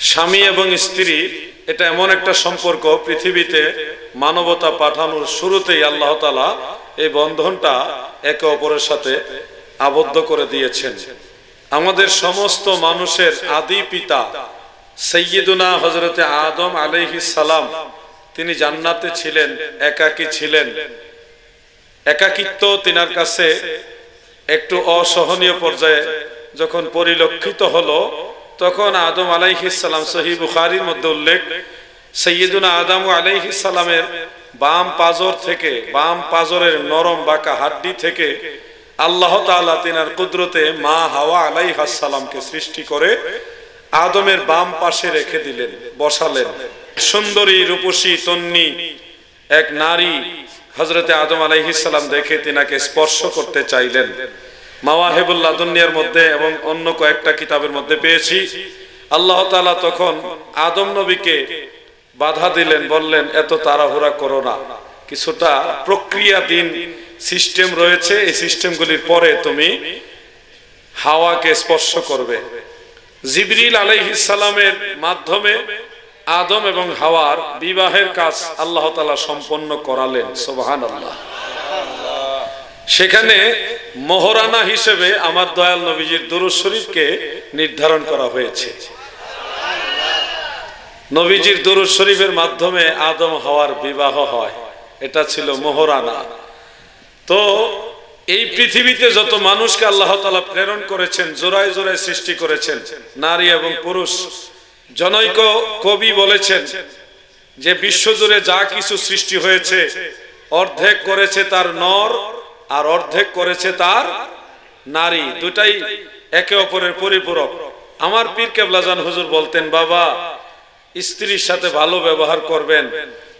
স্বামী এবং স্ত্রী, এটা এমন একটা সম্পর্ক পৃথিবীতে মানবতা পাঠানোর শুরুতেই আল্লাহ তালা এই বন্ধনটা একে অপরের সাথে আবদ্ধ করে দিয়েছেন। আমাদের সমস্ত মানুষের আদি পিতা সৈয়দুনা হজরতে আদম আলাইহিস সালাম, তিনি জান্নাতে ছিলেন, একাকী ছিলেন। একাকিত্ব তিনার কাছে একটু অসহনীয় পর্যায়ে যখন পরিলক্ষিত হলো তখন আদম আলাইহিসাল্লাম সহি বুখারির মধ্যে উল্লেখ, সৈয়দুনা আদম আলাইহিসাল্লামের বাম পাজর থেকে, বাম পাজরের নরম বাঁকা হাড্ডি থেকে আল্লাহ তাআলা তিনার কুদরতে মা হাওয়া আলাইহাসাল্লামকে সৃষ্টি করে আদমের বাম পাশে রেখে দিলেন, বসালেন। সুন্দরী, রূপসী, তন্নি এক নারী হজরতে আদম আলাইহিসাল্লাম দেখে তিনাকে স্পর্শ করতে চাইলেন। মাওয়াহেবুল্লাহ দুনিয়ার মধ্যে এবং অন্য কয়েকটা কিতাবের মধ্যে পেয়েছি। আল্লাহ তালা তখন আদম নবীকে বাধা দিলেন, বললেন, এত তাড়াহুড়া করো না। কিছুটা প্রক্রিয়া দিন সিস্টেম রয়েছে, এই সিস্টেমগুলির পরে তুমি হাওয়াকে স্পর্শ করবে। জিবরিল আলাইহিস সালামের মাধ্যমে আদম এবং হাওয়ার বিবাহের কাজ আল্লাহ তালা সম্পন্ন করালেন, সুবহানাল্লাহ। সেখানে মহরানা হিসেবে আমার দয়াল নবীজির দুরুদ শরীফকে নির্ধারণ করা হয়েছে। নবীজির দুরুদ শরীফের মাধ্যমে আদম হওয়ার বিবাহ হয়। এটা ছিল মোহরানা। তো এই পৃথিবীতে যত মানুষকে আল্লাহ তালা প্রেরণ করেছেন, জোড়ায় জোড়ায় সৃষ্টি করেছেন, নারী এবং পুরুষ, জনৈক কবি বলেছেন যে বিশ্বজুড়ে যা কিছু সৃষ্টি হয়েছে, অর্ধেক করেছে তার নর আর অর্ধেক করেছে তার নারী। দুটাই একে অপরের পরিপূরক। আমার পীর কেবলাজান হুজুর বলতেন, বাবা, স্ত্রীর সাথে ভালো ব্যবহার করবেন,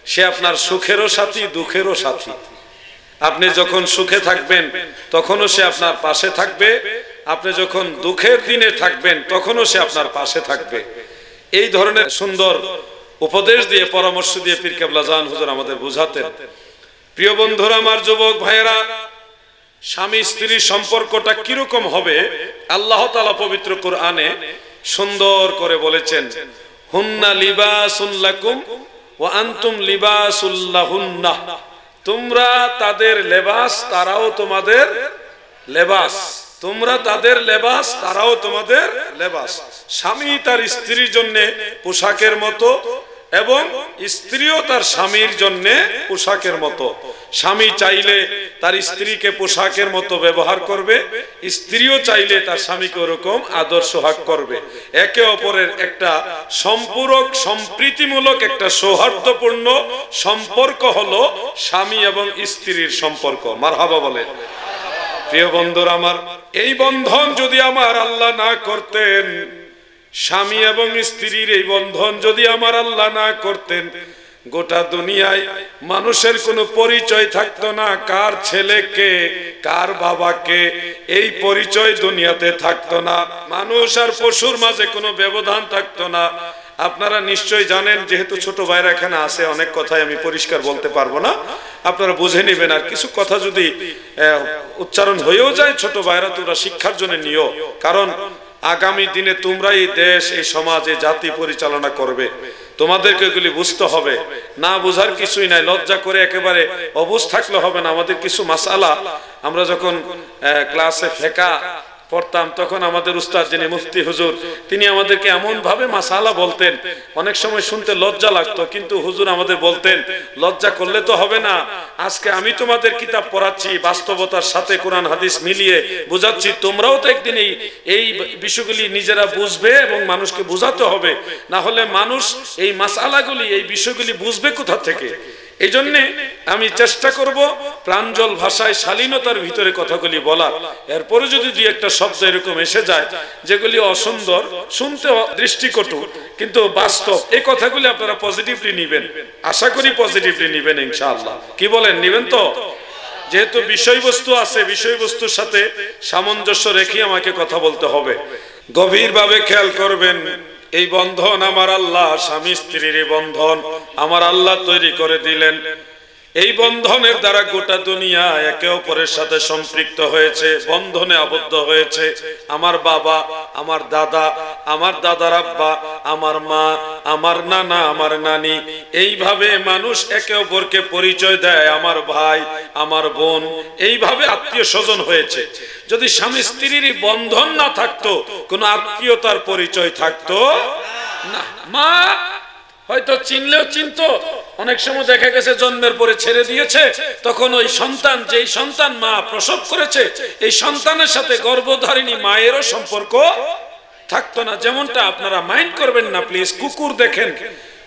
সে আপনার সুখেরও সাথী, দুঃখেরও সাথী। আপনি যখন সুখে থাকবেন, তখনও সে আপনার পাশে থাকবে। আপনি যখন দুঃখের দিনে থাকবেন, তখনও সে আপনার পাশে থাকবে। এই ধরনের সুন্দর উপদেশ দিয়ে, পরামর্শ দিয়ে পীর কেবলা জান হুজুর আমাদের বুঝাতেন। প্রিয় বন্ধুরা, আমার যুবক ভাইয়েরা স্বামী স্ত্রীর সম্পর্কটা কীরকম হবে? আল্লাহ তালা পবিত্র কোরআনে সুন্দর করে বলেছেন, হুন্না লিবাসুল্লাকুম ও আন্তুম লিবাসুল্লাহুন্না তোমরা তাদের লেবাস, তারাও তোমাদের লেবাস। তোমরা তাদের লেবাস, তারাও তোমাদের লেবাস। স্বামী তার স্ত্রীর জন্য পোশাকের মতো এবং স্ত্রীও তার স্বামীর জন্য পোশাকের মতো। স্বামী চাইলে তার স্ত্রীকে পোশাকের মতো ব্যবহার করবে, স্ত্রীও চাইলে তার স্বামীকে ওরকম আদর সোহাগ করবে। একে অপরের একটা সম্পূরক, সম্প্রীতিমূলক, একটা সৌহার্দ্যপূর্ণ সম্পর্ক হলো স্বামী এবং স্ত্রীর সম্পর্ক। মারহাবা বলে। প্রিয় বন্ধুরা আমার, এই বন্ধন যদি আমার আল্লাহ না করতেন স্বামী এবং স্ত্রীর এই বন্ধন যদি আমার আল্লাহ না করতেন, গোটা দুনিয়ায় মানুষের কোনো পরিচয় থাকতো না কার ছেলেকে, কার বাবাকে, এই পরিচয় দুনিয়াতে থাকতো না। মানুষ আর পশুর মাঝে কোনো ব্যবধান থাকতো না। আপনারা নিশ্চয় জানেন, যেহেতু ছোট ভাইরা এখানে আছে, অনেক কথাই আমি পরিষ্কার বলতে পারব না। আপনারা বুঝে নেবেন, আর কিছু কথা যদি উচ্চারণ হয়েও যায় ছোট ভাইরা, তোমরা শিক্ষার জন্য নিও। কারণ আগামী দিনে তোমরা এই দেশ, এই সমাজে জাতি পরিচালনা করবে। তোমাদেরকে এগুলি বুঝতে হবে। না বুঝার কিছুই নাই। লজ্জা করে একেবারে অবুজ থাকলে হবে না। আমাদের কিছু মাসালা। আমরা যখন ক্লাসে ফেকা পড়তাম, তখন আমাদের উস্তাদ যিনি মুফতি হুজুর, তিনি আমাদেরকে এমন ভাবে মাসালা বলতেন। অনেক সময় শুনতে লজ্জা লাগতো, কিন্তু হুজুর আমাদের বলতেন, লজ্জা করলে তো হবে না। আজকে আমি তোমাদের কিতাব পড়াচ্ছি, বাস্তবতার সাথে কোরআন, হাদিস মিলিয়ে বুঝাচ্ছি। তোমরাও তো একদিন এই এই বিষয়গুলি নিজেরা বুঝবে এবং মানুষকে বুঝাতে হবে। না হলে মানুষ এই মাসালাগুলি, এই বিষয়গুলি বুঝবে কোথা থেকে? এই জন্যে আমি চেষ্টা করব প্রাঞ্জল ভাষায় শালীনতার ভিতরে কথাগুলি বলার। এরপরে যদি দুই একটা শব্দ এরকম এসে যায়, যেগুলি অসুন্দর, শুনতে দৃষ্টিকটু, কিন্তু বাস্তব, এই কথাগুলি আপনারা পজিটিভলি নিবেন। আশা করি পজিটিভলি নিবেন ইনশাআল্লাহ। কি বলেন, নিবেন তো? যেহেতু বিষয়বস্তু আছে, বিষয়বস্তুর সাথে সামঞ্জস্য রেখে আমাকে কথা বলতে হবে। গভীরভাবে খেয়াল করবেন। এই বন্ধন আমার আল্লাহ স্বামী স্ত্রীর বন্ধন আমার আল্লাহ তৈরি করে দিলেন। এই বন্ধনের দ্বারা গোটা দুনিয়া একে অপরের সাথে সম্পৃক্ত হয়েছে, বন্ধনে আবদ্ধ হয়েছে। আমার বাবা, আমার দাদা, আমার দাদার আব্বা, আমার মা, আমার নানা, আমার নানি, এইভাবে মানুষ একে অপরকে পরিচয় দেয়, আমার ভাই, আমার বোন, এইভাবে আত্মীয় স্বজন হয়েছে। যদি স্বামী স্ত্রীর বন্ধন না থাকতো, কোনো আত্মীয়তার পরিচয় থাকতো না। মা হয়তো চিনলেও চিনতো। অনেক সময় দেখা গেছে জন্মের পরে ছেড়ে দিয়েছে। তখন ওই সন্তান, যেই সন্তান মা প্রসব করেছে, এই সন্তানের সাথে গর্ভধারিণী মায়েরও সম্পর্ক থাকতো না। যেমনটা আপনারা মাইন্ড করবেন না, প্লিজ। কুকুর দেখেন।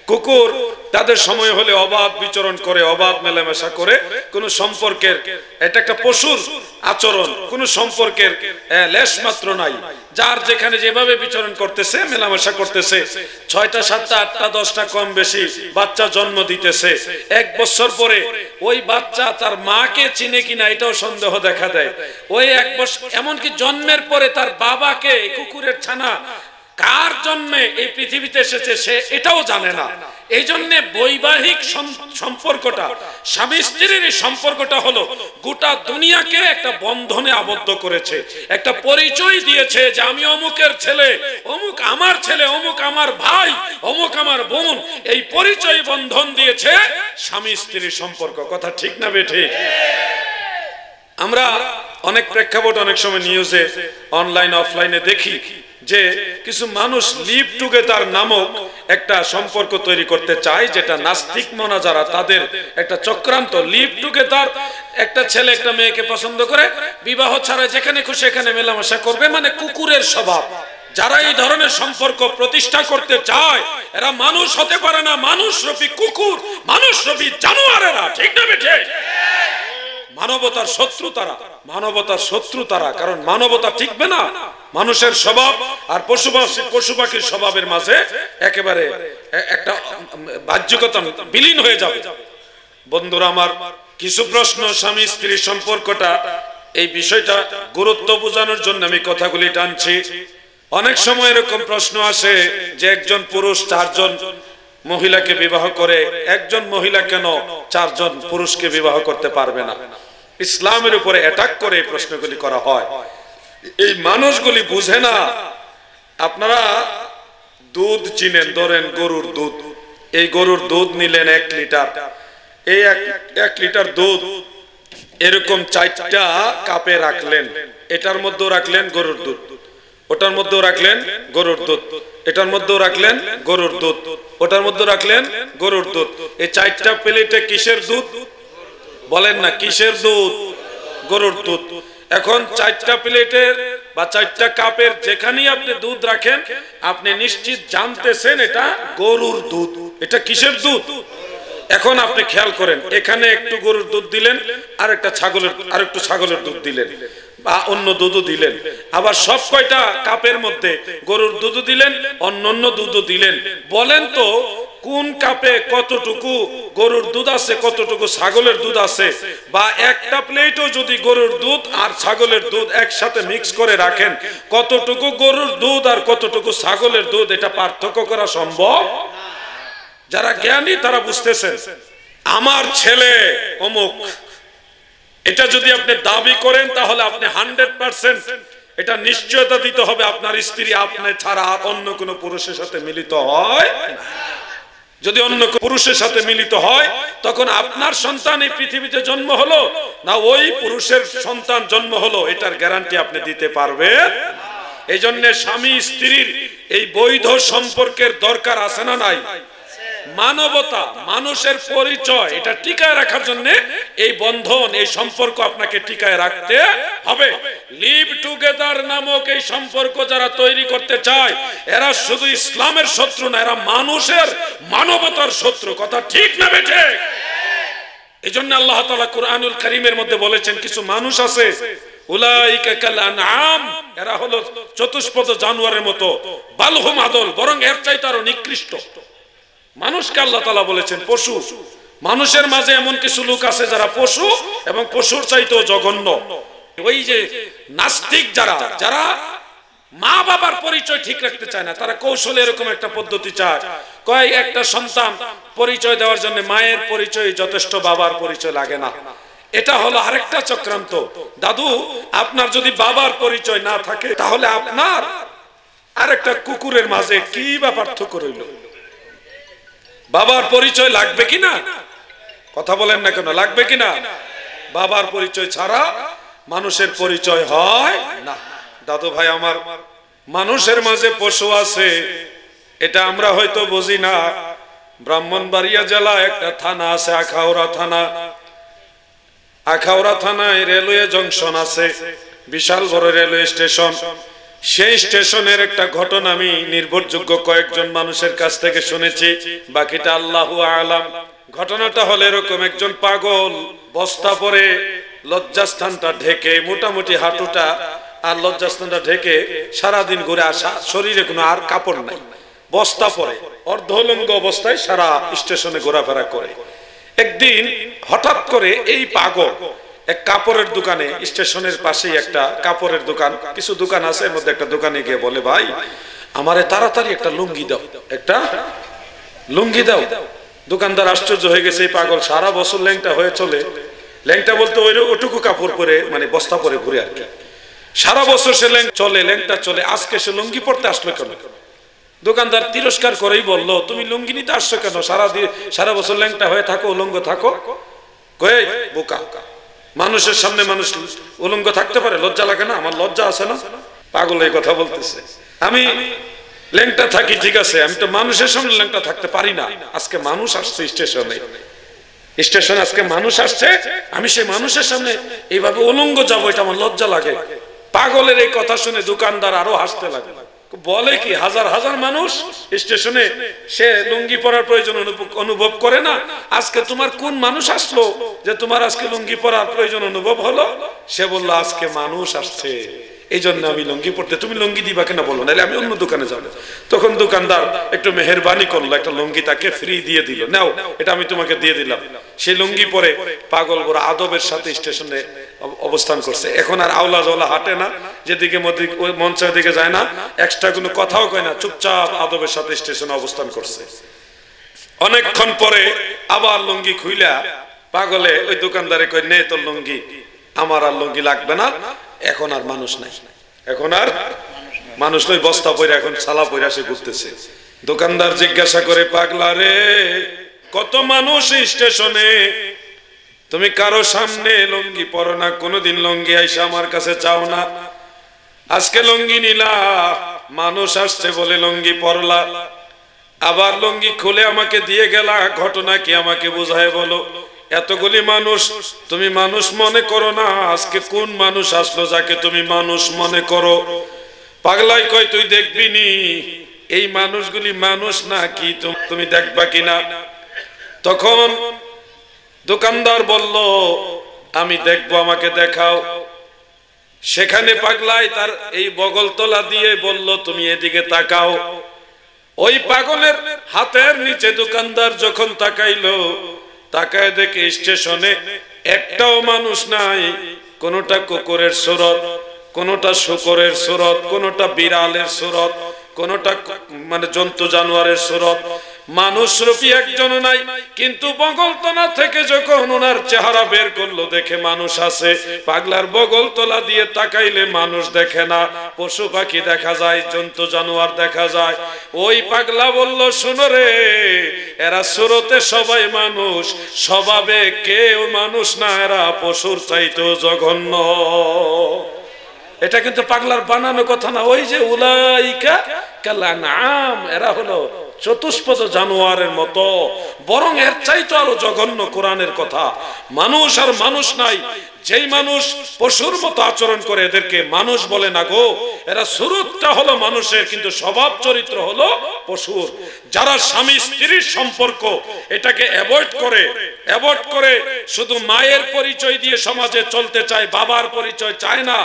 কুকুর, তাদের সময় হলে অবাধ বিচরণ করে, অবাধ মেলামেশা করে। কোন সম্পর্কের, এটা একটা পশুর আচরণ, কোন সম্পর্কের লেশ মাত্র নাই। যার যেখানে যেভাবে বিচরণ করতেছে, মেলামেশা করতেছে। ছয়টা, সাতটা, আটটা, দশটা কম বেশি বাচ্চা জন্ম দিতেছে। এক বছর পরে ওই বাচ্চা তার মাকে চিনে কিনা এটাও সন্দেহ দেখা দেয়। ওই এক বছর, এমনকি জন্মের পরে তার বাবাকে কুকুরের ছানা কার জন্য এই পৃথিবীতে এসেছে সে এটাও জানে না। এই জন্য বৈবাহিক সম্পর্কটা স্বামী স্ত্রীর সম্পর্কটা হলো গোটা দুনিয়াকে একটা বন্ধনে আবদ্ধ করেছে। একটা পরিচয় দিয়েছে যে আমি অমুকের ছেলে অমুক আমার ছেলে অমুক আমার ভাই অমুক আমার বোন। এই পরিচয় বন্ধন দিয়েছে স্বামী স্ত্রীর সম্পর্ক। কথা ঠিক না বেঠিক আমরা অনেক প্রেক্ষাপট অনেক সময় নিউজে অনলাইন অফলাইনে দেখি যে কিছু মানুষ লিভ টুগেদার নামক একটা সম্পর্ক তৈরি করতে চায় যেটা নাস্তিক মনা যারা তাদের একটা চক্রান্ত। লিভ টুগেদার একটা ছেলে একটা মেয়েকে পছন্দ করে, বিবাহ ছাড়া যেখানে খুশি এখানে মেলামেশা করবে মানে কুকুরের স্বভাব। যারা এই ধরনের সম্পর্ক প্রতিষ্ঠা করতে চায়, এরা মানুষ হতে পারে না, মানুষ রূপী কুকুর, মানুষ রূপী জানোয়ারেরা, ঠিক না বেঠে? মানবতার শত্রু তারা, মানবতার শত্রু তারা, কারণ মানবতা টিকবে না। মানুষের স্বভাব আর পশু পশু পাখির স্বভাবের মাঝে একেবারে একটা বাহ্যিকতা বিলীন হয়ে যাবে। বন্ধুরা আমার, কিছু প্রশ্ন স্বামী স্ত্রীর সম্পর্কটা, এই বিষয়টা গুরুত্ব বোঝানোর জন্য আমি কথাগুলি টানছি। অনেক সময় এরকম প্রশ্ন আসে যে একজন পুরুষ চারজন মহিলাকে বিবাহ করে, একজন মহিলা কেন চারজন পুরুষকে বিবাহ করতে পারবে না? ইসলামের উপরে অ্যাটাক করে প্রশ্নগুলি করা হয়। এই মানুষগুলি বুঝে না, আপনারা দুধ চিনেন, ধরেন গরুর দুধ। এই গরুর দুধ নিলেন এক লিটার। এই এক লিটার দুধ এরকম চারটা কাপে রাখলেন। এটার মধ্যেও রাখলেন গরুর দুধ। ওটার মধ্যেও রাখলেন গরুর দুধ। এটার মধ্যেও রাখলেন গরুর দুধ। ওটার মধ্যে রাখলেন গরুর দুধ। এই চারটা প্লেটে কিসের দুধ? বলেন না, কিসের দুধ? গরুর দুধ। এখন চারটা প্লেটের বা চারটা কাপের যেখানেই আপনি দুধ রাখেন, আপনি নিশ্চিত জানতেছেন এটা গরুর দুধ। এটা কিসের দুধ? এখন আপনি খেয়াল করেন, এখানে একটু গরুর দুধ দিলেন আর একটা ছাগলের আর একটু ছাগলের দুধ দিলেন, বা অন্য দুধও দিলেন। আবার সব কয়টা কাপের মধ্যে গরুর দুধও দিলেন অন্য অন্য দুধও দিলেন। বলেন তো কোন কাপে কতটুকু গরুর দুধ আছে, কতটুকু ছাগলের দুধ আছে? বা একটা প্লেটও যদি গরুর দুধ আর ছাগলের দুধ একসাথে মিক্স করে রাখেন, কতটুকু গরুর দুধ আর কতটুকু ছাগলের দুধ, এটা পার্থক্য করা সম্ভব? যারা জ্ঞানী, তারা বুঝতেছেন। আমার ছেলে অমুক। এটা যদি আপনি দাবি করেন, তাহলে আপনি হান্ড্রেড পার্সেন্ট এটা নিশ্চয়তা দিতে হবে। আপনার স্ত্রী আপনি ছাড়া অন্য কোনো পুরুষের সাথে মিলিত হয়। যদি অন্য পুরুষের সাথে মিলিত হয়, তখন আপনার সন্তান এই পৃথিবীতে জন্ম হলো? না, ওই পুরুষের সন্তান জন্ম হলো, এটার গ্যারান্টি আপনি দিতে পারবেন? এই জন্য স্বামী স্ত্রীর এই বৈধ সম্পর্কের দরকার আছে না নাই? মানবতা, মানুষের পরিচয়, এটা টিকায় রাখার জন্য এই বন্ধন, এই সম্পর্ক আপনাকে টিকায় রাখতে হবে। লিভ টুগেদার নামক এই সম্পর্ক যারা তৈরি করতে চায়, এরা শুধু ইসলামের শত্রু না, এরা মানুষের মানবতার শত্রু। কথা ঠিক না বেঠে? এই জন্য আল্লাহ তালা কোরআনুল করিমের মধ্যে বলেছেন, কিছু মানুষ আছে এরা হলো চতুষ্পদ জানোয়ারের মতো, বালহুম আদল, বরং এর চাইতে আরও নিকৃষ্ট। মানুষকে আল্লাহ তালা বলেছেন পশু। মানুষের মাঝে এমন কিছু লোক আছে যারা পশু এবং পশুর চাইতেও জঘন্য। ওই যে নাস্তিক যারা যারা মা বাবার পরিচয় ঠিক রাখতে চায় না, তারা কৌশলে এরকম একটা পদ্ধতি চায়। কয়, একটা সন্তান পরিচয় দেওয়ার জন্য মায়ের পরিচয় যথেষ্ট বাবার পরিচয় লাগে না। এটা হলো আরেকটা চক্রান্ত। দাদু, আপনার যদি বাবার পরিচয় না থাকে, তাহলে আপনার আরেকটা কুকুরের মাঝে কি বা পার্থক্য রইল? বাবার পরিচয় লাগবে কি না কথা বলেন না কেন, লাগবে কি না বাবার পরিচয় ছাড়া মানুষের পরিচয় হয় না। দাদু ভাই, আমার মানুষের মাঝে পশু আছে, এটা আমরা হয়তো বুঝি না। ব্রাহ্মণবাড়িয়া জেলা একটা থানা আছে, আখাউড়া থানা। আখাউড়া থানায় রেলওয়ে জংশন আছে, বিশাল বড় রেলওয়ে স্টেশন। সেই স্টেশনের একটা ঘটনা আমি নির্ভরযোগ্য কয়েকজন মানুষের কাছ থেকে শুনেছি, বাকিটা আল্লাহ আলাম। ঘটনাটা হলো এরকম, একজন পাগল বস্তা পরে লজ্জাস্থানটা ঢেকে, মোটামুটি হাঁটুটা আর লজ্জাস্থানটা ঢেকে সারাদিন ঘুরে আসা, শরীরে কোনো আর কাপড় নাই। বস্তা পরে, অর্ধলঙ্গ অবস্থায় সারা স্টেশনে ঘোরাফেরা করে। একদিন হঠাৎ করে এই পাগল এক কাপড়ের দোকানে, স্টেশনের পাশেই একটা কাপড়ের দোকান, কিছু দোকান আছে, এর মধ্যে একটা দোকানে গিয়ে বলে, ভাই, আমারে তাড়াতাড়ি একটা লুঙ্গি দাও। একটা? লুঙ্গি দাও? দোকানদার আশ্চর্য হয়ে গেছে, এই পাগল, সারা বছর ল্যাংটা হয়ে চলে। ল্যাংটা বলতে ওই ওটুকু কাপড় পরে মানে বস্তা পরে ঘুরে আর কি। সারা বছর সে ল্যাং, চলে, ল্যাংটা চলে, আজকে সে লুঙ্গি পড়তে আসলো কেন? দোকানদার তিরস্কার করেই বলল, তুমি লুঙ্গি নিতে আসছো কেন? সারা সারা বছর ল্যাংটা হয়ে থাকো উলঙ্গ থাকো। কয়ে, বোকা। মানুষের সামনে মানুষ উলঙ্গ থাকতে পারে, লজ্জা লাগে না? আমার লজ্জা আছে না? পাগল এই কথা বলতেছে। আমি ল্যাংটা থাকি, ঠিক আছে, আমি তো মানুষের সামনে ল্যাংটা থাকতে পারি না। আজকে মানুষ আসছে স্টেশনে। স্টেশনে আজকে মানুষ আসছে, আমি সেই মানুষের সামনে এইভাবে উলঙ্গ যাব, এটা আমার লজ্জা লাগে। পাগলের এই কথা শুনে দোকানদার আরও হাসতে লাগে বলে কি, হাজার হাজার মানুষ স্টেশনে, সে লুঙ্গি পরার প্রয়োজন অনুভব করে না? আজকে তোমার কোন মানুষ আসলো যে তোমার আজকে লুঙ্গি পরার প্রয়োজন অনুভব হলো? সে বলল, আজকে মানুষ আসছে। এই জন্য আমি লুঙ্গি পড়তে তুমি লুঙ্গি দিবা কেন বলো? নাহলে আমি অন্য দোকানে যাব। তখন দোকানদার একটু মেহরবানি করল, একটা লুঙ্গি তাকে ফ্রি দিয়ে দিল। নাও, এটা আমি তোমাকে দিয়ে দিলাম। সেই লুঙ্গি পরে পাগল বড় আদবের সাথে স্টেশনে অবস্থান করছে। এখন আর আওলা জওলা হাঁটে না, যেদিকে মঞ্চের দিকে যায় না এক্সট্রা কোনো কথাও কয় না, চুপচাপ আদবের সাথে স্টেশনে অবস্থান করছে। অনেকক্ষণ পরে আবার লুঙ্গি খুইলা পাগলে ওই দোকানদারে কই নে তোর লুঙ্গি, আমার আর লুঙ্গি লাগবে না এখন আর মানুষ নাই। এখন আর মানুষ নয়, বস্তা পরে এখন ছালা পরে সে ঘুরতেছে। দোকানদার জিজ্ঞাসা করে, পাগলা রে, কত মানুষ স্টেশনে? তুমি কারও সামনে লঙ্গি পরো না, কোনোদিন লঙ্গি আইসা আমার কাছে চাও না। আজকে লঙ্গি নিলা, মানুষ আসছে বলে লঙ্গি পরলা। আবার লঙ্গি খুলে আমাকে দিয়ে গেলা, ঘটনা কি আমাকে বুঝায় বলো? এতগুলি মানুষ, তুমি মানুষ মনে করো না, আজকে কোন মানুষ আসলো যাকে তুমি মানুষ মনে করো? পাগলাই কয়, তুই দেখবি নি, এই মানুষগুলি মানুষ না কি তুমি দেখবা কিনা? তখন দোকানদার বলল, আমি দেখব, আমাকে দেখাও। সেখানে পাগলাই তার এই বগল তোলা দিয়ে বলল, তুমি এদিকে তাকাও। ওই পাগলের হাতের নিচে দোকানদার যখন তাকাইলো তাকায় দেখে স্টেশনে একটাও মানুষ নাই। কোনটা কুকুরের সুরত, কোনটা শুকুরের সুরত, কোনটা বিড়ালের সুরত, কোনটা মানে জন্তু জানোয়ারের সুরত। মানুষ রূপী একজন নাই, কিন্তু বগলতলা থেকে যখন ওনার চেহারা বের করল, দেখে মানুষ আছে। পাগলার বগলতলা দিয়ে তাকাইলে মানুষ দেখে না। পশু পাখি দেখা যায়, জন্তু জানোয়ার দেখা যায়। ওই পাগলা বলল, শুনো রে, এরা সুরতে সবাই মানুষ, স্বভাবে কেউ মানুষ না, এরা পশুর চাইতেও জঘন্য। এটা কিন্তু পাগলার বানানো কথা না। ওই যে উলাইকা কালা নাম এরা হলো চতুষ্পদ জানোয়ারের মতো বরং এর চাইতো আরও জঘন্য কোরআনের কথা। মানুষ আর মানুষ নাই যেই মানুষ পশুর মতো আচরণ করে এদেরকে মানুষ বলে, না গো, এরা সুরতটা হলো মানুষের, কিন্তু স্বভাব চরিত্র হলো পশুর। যারা স্বামী স্ত্রীর সম্পর্ক এটাকে অ্যাভয়েড করে অ্যাভয়েড করে, শুধু মায়ের পরিচয় দিয়ে সমাজে চলতে চায়, বাবার পরিচয় চায় না।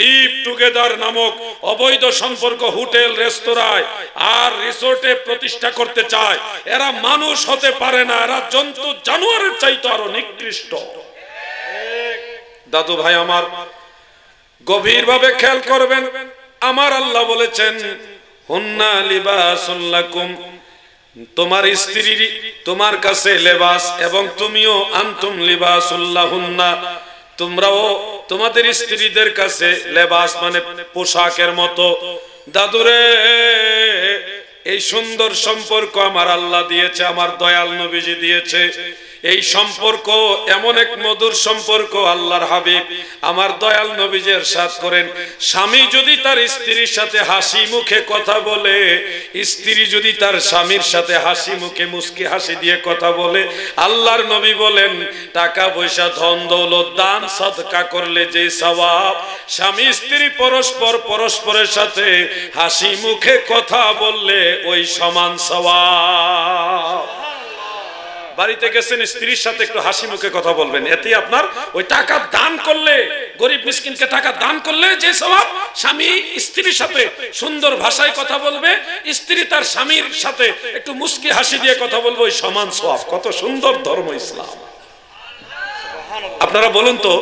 লিভ টুগেদার নামক অবৈধ সম্পর্ক হোটেল, রেস্তোরাঁয় আর রিসোর্টে প্রতিষ্ঠা করতে চায়। এরা মানুষ হতে পারে না, এরা জন্তু জানোয়ারের চাইতো আরও নিকৃষ্ট। দাদু ভাই আমার, গভীরভাবে খেয়াল করবেন, আমার আল্লাহ বলেছেন, হুন্না লিবাসুল্লাকুম তোমার স্ত্রী, তোমার কাছে লেবাস এবং তুমিও আন্তুম লিবাসুল্লাহুন্না তোমরাও তোমাদের স্ত্রীদের কাছে লেবাস মানে পোশাকের মতো। দাদুরে এই সুন্দর সম্পর্ক আমার আল্লাহ দিয়েছে, আমার দয়াল নবীজি দিয়েছে। এই সম্পর্ক এমন এক মধুর সম্পর্ক আল্লাহর হাবিব। আমার দয়াল নবীজের সাথ করেন, স্বামী যদি তার স্ত্রীর সাথে হাসি মুখে কথা বলে, স্ত্রী যদি তার স্বামীর সাথে হাসি মুখে মুস্কি হাসি দিয়ে কথা বলে, আল্লাহর নবী বলেন, টাকা পয়সা, ধন, দৌলত, দান, সদকা করলে যে সওয়াব, স্বামী স্ত্রী পরস্পর পরস্পরের সাথে হাসি মুখে কথা বললে ওই সমান সওয়াব। বাড়িতে গেছেন, স্ত্রীর সাথে একটু হাসি মুখে কথা বলবেন। এতে আপনার ওই টাকা দান করলে, গরিব মিসকিনকে টাকা দান করলে যে স্বভাব, স্বামী স্ত্রীর সাথে সুন্দর ভাষায় কথা বলবে, স্ত্রী তার স্বামীর সাথে একটু মুস্কি হাসি দিয়ে কথা বলবে, ওই সমান স্বভাব। কত সুন্দর ধর্ম ইসলাম। আপনারা বলুন তো,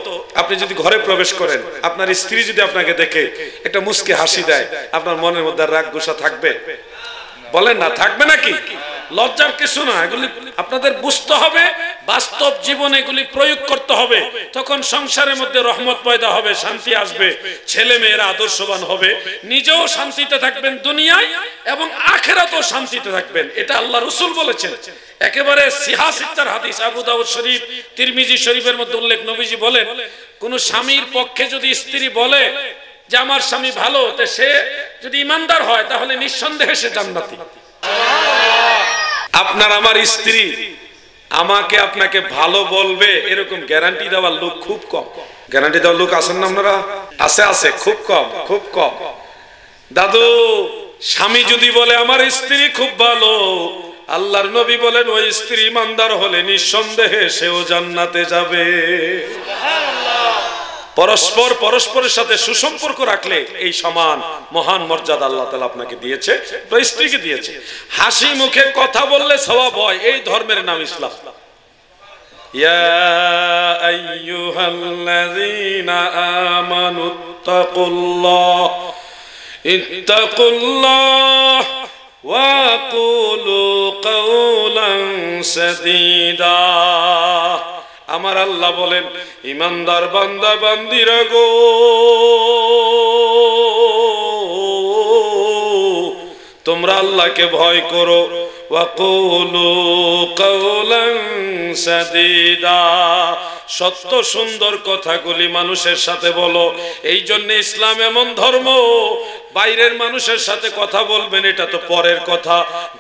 আপনি যদি ঘরে প্রবেশ করেন, আপনার স্ত্রী যদি আপনাকে দেখে একটা মুস্কি হাসি দেয়, আপনার মনের মধ্যে রাগ গুসা থাকবে? বলেন না, থাকবে নাকি? লজ্জার কিছু না, এগুলি আপনাদের বুঝতে হবে, বাস্তব জীবনে এগুলি প্রয়োগ করতে হবে। তখন সংসারের মধ্যে রহমত পয়দা হবে, শান্তি আসবে ছেলে মেয়েরা আদর্শবান হবে, নিজেও শান্তিতে থাকবেন দুনিয়ায় এবং আখেরাতেও শান্তিতে থাকবেন। এটা আল্লাহ রসুল বলেছেন। একেবারে সিহাসিত্তার হাদিস, আবু দাউদ শরীফ, তিরমিজি শরীফের মধ্যে উল্লেখ নবীজি বলেন, কোন স্বামীর পক্ষে যদি স্ত্রী বলে যে আমার স্বামী ভালো, তো সে যদি ইমানদার হয়, তাহলে নিঃসন্দেহে সে জান্নাতি। আপনার আমার স্ত্রী আমাকে আপনাকে ভালো বলবে, এরকম গ্যারান্টি দেওয়ার লোক খুব কম। গ্যারান্টি দেওয়ার লোক আছেন না আপনারা? আছে আছে, খুব কম খুব কম। দাদু, স্বামী যদি বলে আমার স্ত্রী খুব ভালো, আল্লাহর নবী বলেন, ওই স্ত্রী ইমানদার হলে নিঃসন্দেহে সেও জান্নাতে যাবে। পরস্পর পরস্পরের সাথে সুসম্পর্ক রাখলে এই সমান মহান মর্যাদা আল্লাহ তালা আপনাকে দিয়েছে তো স্ত্রীকে দিয়েছে হাসি মুখে কথা বললে স্বভাব হয় এই ধর্মের নাম ইসলাম يا أيها الذين آمنوا اتقوا الله اتقوا الله وقولوا قولا سديدا আমার আল্লাহ বলেন ইমানদার বান্দা বান্দিরা গো। তোমরা আল্লাহকে ভয় করো। সত্য সুন্দর কথাগুলি মানুষের সাথে বলো। এই জন্য ইসলাম এমন ধর্ম, বাইরের মানুষের সাথে কথা বলবেন, এটা তো পরের কথা।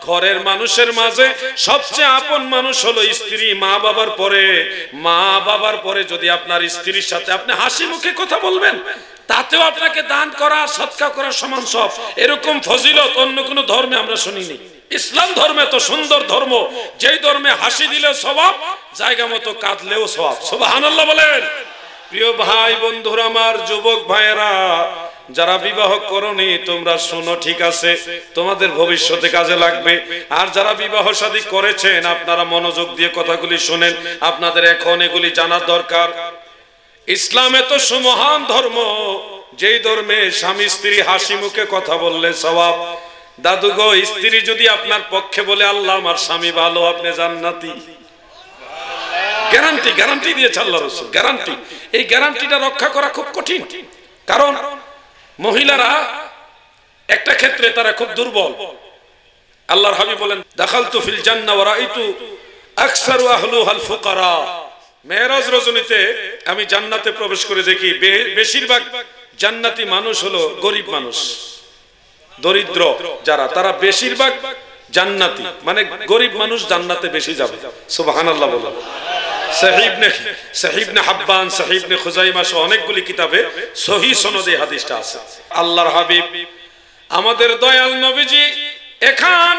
ঘরের মানুষের মাঝে সবচেয়ে আপন মানুষ হলো স্ত্রী, মা বাবার পরে। মা বাবার পরে যদি আপনার স্ত্রীর সাথে আপনি হাসি মুখে কথা বলবেন তাতেও আপনাকে দান করা সৎকা করা সমান সব। এরকম ফজিলত অন্য কোনো ধর্মে আমরা শুনিনি। ইসলাম ধর্মে তো সুন্দর ধর্ম। যেই ধর্মে হাসি দিলে স্বভাব, জায়গা মতো কাঁদলেও স্বভাব। সুবহানাল্লাহ বলেন। প্রিয় ভাই, বন্ধুরা আমার, যুবক ভাইয়েরা, যারা বিবাহ করনি, তোমরা শোনো, ঠিক আছে? তোমাদের ভবিষ্যতে কাজে লাগবে। আর যারা বিবাহ শাদী করেছেন, আপনারা মনোযোগ দিয়ে কথাগুলি শুনেন। আপনাদের এখন এগুলি জানার দরকার। ইসলাম এত সুমহান ধর্ম। যেই ধর্মে স্বামী, স্ত্রী হাসি মুখে কথা বললে স্বভাব। দাদু গো, স্ত্রী যদি আপনার পক্ষে বলে, আল্লাহ আমার স্বামী ভালো, আপনি জান্নাতি। গ্যারান্টি গ্যারান্টি দিয়েছে আল্লাহ রসুল, গ্যারান্টি। এই গ্যারান্টিটা রক্ষা করা খুব কঠিন। কারণ মহিলারা একটা ক্ষেত্রে তারা খুব দুর্বল। আল্লাহর হাবি বলেন দাখাল তু ফিল জান্না ওয়া রাইতু আকসারু আহলুহাল ফুকারা মেহরাজ রজনীতে আমি জান্নাতে প্রবেশ করে দেখি বেশিরভাগ জান্নাতি মানুষ হলো গরিব মানুষ, দরিদ্র যারা, তারা বেশিরভাগ জান্নাতি মানে গরিব মানুষ জান্নাতে বেশি যাবে। সুবহানাল্লাহ বলো। সাহিবনে সাহিবনে হাব্বান সাহিবনে খুজাইমা সহ অনেকগুলি কিতাবে সহি সনদে হাদিসটা আছে। আল্লাহর হাবিব, আমাদের দয়াল নবীজি এখান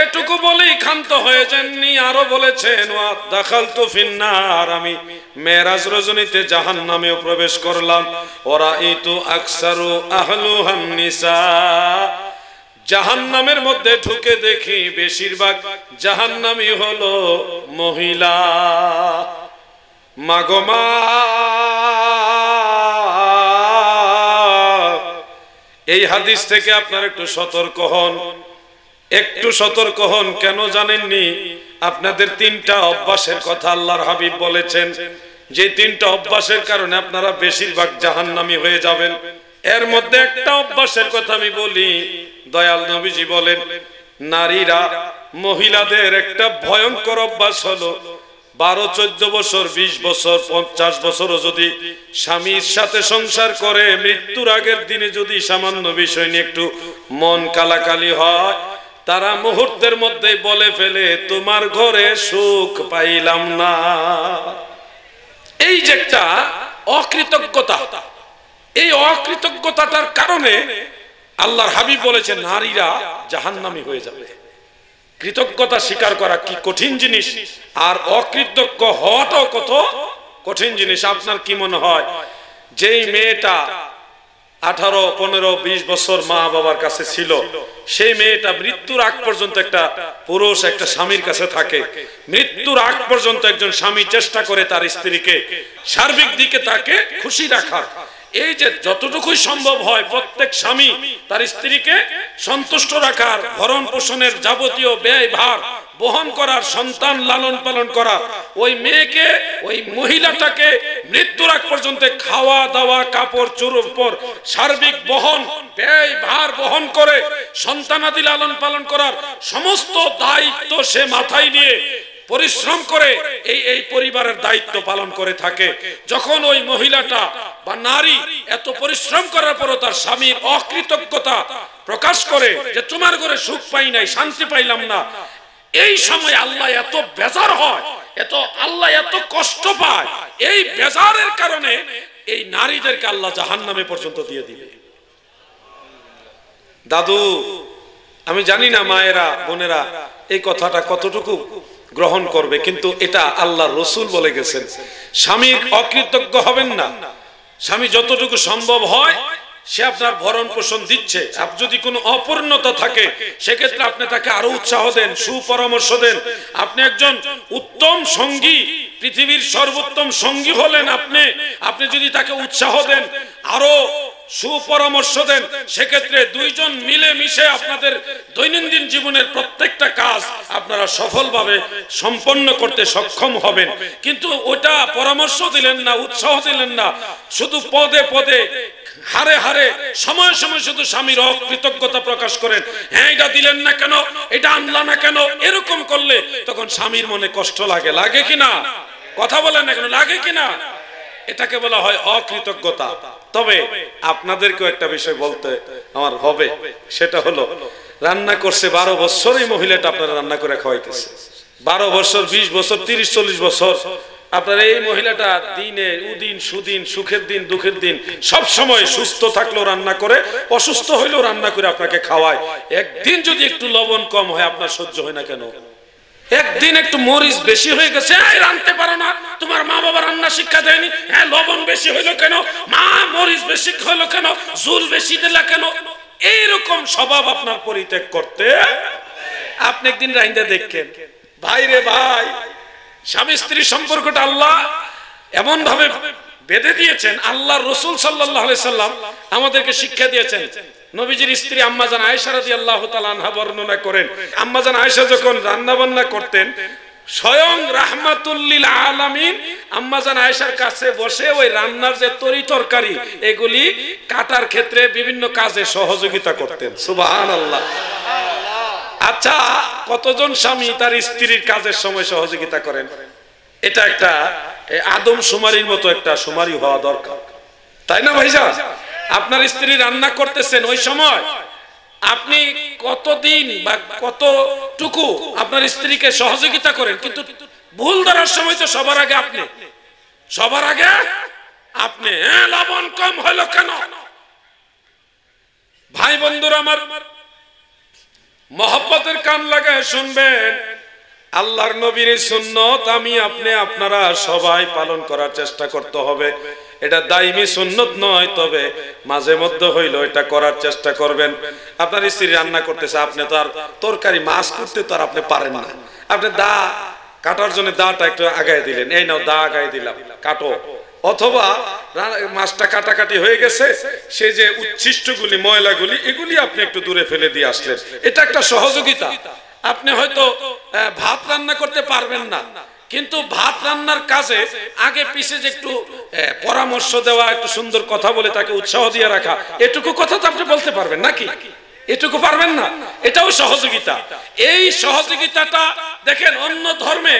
এটুকু বলেই ক্ষান্ত হয়ে যাননি, আরও বলেছেন দাখাল তো ফিন্নার আমি মেরাজ রজনীতে জাহান নামেও প্রবেশ করলাম। ওরা ইতু আকসারু আহলু হান্নিসা জাহান নামের মধ্যে ঢুকে দেখি বেশিরভাগ জাহান নামি হলো মহিলা। মাগমা এই হাদিস থেকে আপনার একটু সতর্ক হন। একটু সতর্ক হন, কেন জানেননি? আপনাদের তিনটা অভ্যাসের কথা আল্লাহর হাবিব বলেছেন। যে তিনটা অভ্যাসের কারণে আপনারা বেশিরভাগ জাহান্নামী হয়ে যাবেন। এর মধ্যে একটা অভ্যাসের কথা আমি বলি, দয়াল নবীজি বলেন, নারীরা মহিলাদের একটা ভয়ঙ্কর অভ্যাস হলো, বারো, চোদ্দ বছর ২০ বছর, পঞ্চাশ বছরও যদি স্বামীর সাথে সংসার করে, মৃত্যুর আগের দিনে যদি সামান্য বিষয় নিয়ে একটু মন কালাকালি হয় তারা মুহূর্তের মধ্যে বলে ফেলে, তোমার ঘরে সুখ পাইলাম না। এই যে একটা অকৃতজ্ঞতা, এই অকৃতজ্ঞতাটার কারণে আল্লাহর হাবিব বলেছে নারীরা জাহান্নামী হয়ে যাবে। কৃতজ্ঞতা স্বীকার করা কি কঠিন জিনিস? আর অকৃতজ্ঞ হওয়াটাও কত কঠিন জিনিস? আপনার কি মনে হয়? যেই মেয়েটা আঠারো, পনেরো, বিশ বছর মা বাবার কাছে ছিল। সেই মেয়েটা মৃত্যুর আগ পর্যন্ত একটা পুরুষ, একটা স্বামীর কাছে থাকে। মৃত্যুর আগ পর্যন্ত একজন স্বামী চেষ্টা করে তার স্ত্রীকে সার্বিক দিকে তাকে খুশি রাখার। এই যে যতটুকুই সম্ভব হয় প্রত্যেক স্বামী তার স্ত্রীকে সন্তুষ্ট রাখার, ভরণ পোষণের যাবতীয় ব্যয় ভার বহন করার, সন্তান লালন পালন করা ওই মেয়েকে, ওই মহিলাটাকে মৃত্যুর আগ পর্যন্ত খাওয়া দাওয়া, কাপড় চোর পর সার্বিক বহন ব্যয় ভার বহন করে সন্তানাদি লালন পালন করার সমস্ত দায়িত্ব সে মাথায় নিয়ে পরিশ্রম করে এই এই পরিবারের দায়িত্ব পালন করে থাকে। যখন ওই মহিলাটা বা নারী এত পরিশ্রম করার পরও তার স্বামীর অকৃতজ্ঞতা প্রকাশ করে যে তোমার ঘরে সুখ পাই নাই, শান্তি পাইলাম না, এই সময় আল্লাহ এত বেজার হয়, এত আল্লাহ এত কষ্ট পায়, এই বেজারের কারণে এই নারীদেরকে আল্লাহ জাহান নামে পর্যন্ত দিয়ে দিবে। দাদু, আমি জানি না মায়েরা, বোনেরা, এই কথাটা কতটুকু? গ্রহণ করবে, কিন্তু এটা আল্লাহ রসুল বলে গেছেন। স্বামীর অকৃতজ্ঞ হবেন না। স্বামী যতটুকু সম্ভব হয়, সে আপনার ভরণ পোষণ দিচ্ছে। আপনি যদি কোনো অপূর্ণতা থাকে, সেক্ষেত্রে আপনি তাকে আরও উৎসাহ দেন, সুপরামর্শ দেন। আপনি একজন উত্তম সঙ্গী, পৃথিবীর সর্বোত্তম সঙ্গী হলেন আপনি। আপনি যদি তাকে উৎসাহ দেন, আরও সুপরামর্শ দেন। সেক্ষেত্রে দুইজন মিলে মিশে আপনাদের দৈনন্দিন জীবনের প্রত্যেকটা কাজ আপনারা সফলভাবে সম্পন্ন করতে সক্ষম হবেন। কিন্তু ওটা পরামর্শ দিলেন না, উৎসাহ দিলেন না। শুধু পদে পদে, হারে হারে, সময় সময় শুধু স্বামীর অকৃতজ্ঞতা প্রকাশ করেন। হ্যাঁ এটা দিলেন না কেন? এটা আনলা না কেন? এরকম করলে তখন স্বামীর মনে কষ্ট লাগে। লাগে কিনা কথা বলেন না কেন? লাগে কিনা এটাকে বলা হয় অকৃতজ্ঞতা। তবে আপনাদেরকেও একটা বিষয় বলতে আমার হবে, সেটা হলো, রান্না করছে বারো বছর এই মহিলাটা আপনারা রান্না করে খাওয়াইতেছে। বারো বছর, বিশ বছর, তিরিশ, চল্লিশ বছর আপনার এই মহিলাটা দিনে উদিন, সুদিন, সুখের দিন, দুঃখের দিন সব সময় সুস্থ থাকলেও রান্না করে, অসুস্থ হইলেও রান্না করে আপনাকে খাওয়ায়। একদিন যদি একটু লবণ কম হয়, আপনার সহ্য হয় না কেন? একদিন একটু মরিচ বেশি হয়ে গেছে রানতে পারো না। তোমার মা বাবা রান্না শিক্ষা দেয়নি। হ্যাঁ লবণ বেশি হইল কেন? মা, মরিচ বেশি হইল কেন? জুল বেশি দিলা কেন? এইরকম স্বভাব আপনার পরিত্যাগ করতে আপনি একদিন রাইন্দা দেখেন। ভাই রে ভাই, স্বামী স্ত্রী সম্পর্কটা আল্লাহ এমন ভাবে বেঁধে দিয়েছেন, আল্লাহ রসুল সাল্লাহ আমাদেরকে শিক্ষা দিয়েছেন নবীজির স্ত্রী আম্মাজান আয়েশা রাদিয়াল্লাহু তাআলা আনহা বর্ণনা করেন। আম্মাজান আয়েশা যখন রান্না বান্না করতেন, স্বয়ং রাহমাতুল্লিল আলামিন আম্মাজান আয়েশার কাছে বসে ওই রান্নার যে তরি তরকারি, এগুলি কাটার ক্ষেত্রে বিভিন্ন কাজে সহযোগিতা করতেন। সুবহানাল্লাহ। আচ্ছা কতজন স্বামী তার স্ত্রীর কাজের সময় সহযোগিতা করেন? এটা একটা আদম সুমারির মতো একটা সুমারি হওয়া দরকার। তাই না ভাইজান? আপনার স্ত্রী রান্না করতেছেন ওই সময়, আপনি কতদিন বা কতটুকু আপনার স্ত্রীকে সহযোগিতা করেন? কিন্তু ভুল ধরার সময় তো সবার আগে আপনি। সবার আগে আপনি। লবণ কম হলো কেন? ভাই বন্ধুরা আমার মহব্বতের কান লাগায় শুনবেন। আল্লাহর নবীর সুন্নত আমি আপনি, আপনারা সবাই পালন করার চেষ্টা করতে হবে। এটা দাইমি সুন্নত নয়, তবে মাঝে মধ্যে হইল এটা করার চেষ্টা করবেন। আপনার স্ত্রী রান্না করতেছে, আপনি তো আর তরকারি, মাছ করতে তো আর আপনি পারেন না। আপনি দা, কাটার জন্য দাটা একটু আগায় দিলেন। এই নাও, দা আগায় দিলাম, কাটো। অথবা মাছটা কাটাকাটি হয়ে গেছে, সে যে উচ্ছিষ্টগুলি, ময়লাগুলি, এগুলি আপনি একটু দূরে ফেলে দিয়ে আসলেন। এটা একটা সহযোগিতা। আপনি হয়তো ভাত রান্না করতে পারবেন না। কিন্তু ভাত রান্নার কাজে আগে পিছে যে একটু পরামর্শ দেওয়া, একটু সুন্দর কথা বলে তাকে উৎসাহ দিয়ে রাখা, এটুকু কথা তো আপনি বলতে পারবেন নাকি? এটুকু পারবেন না? এটাও সহযোগিতা। এই সহযোগিতাটা দেখেন, অন্য ধর্মে